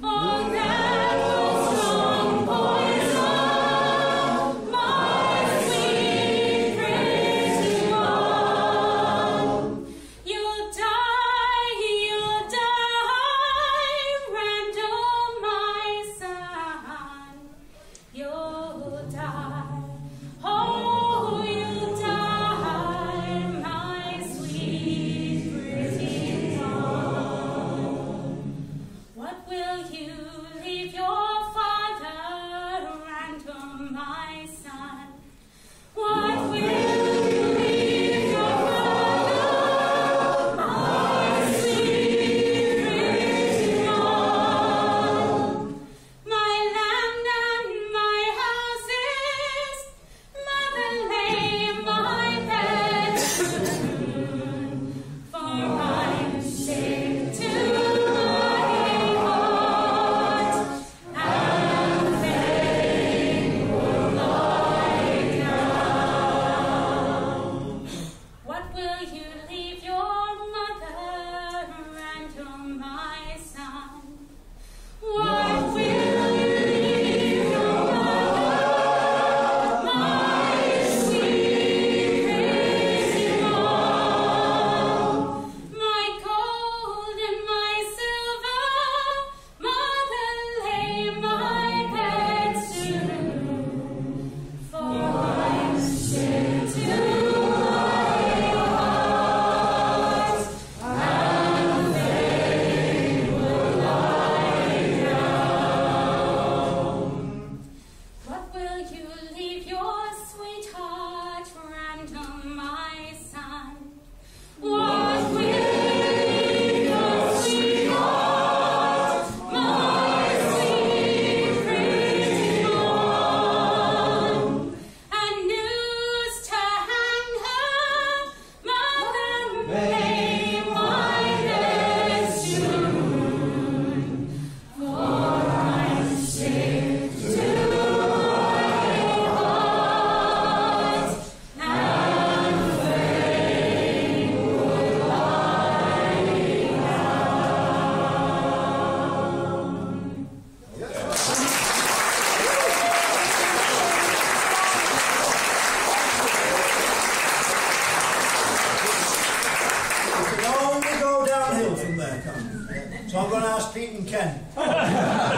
Oh. Will you leave your will you leave? Pete and Ken.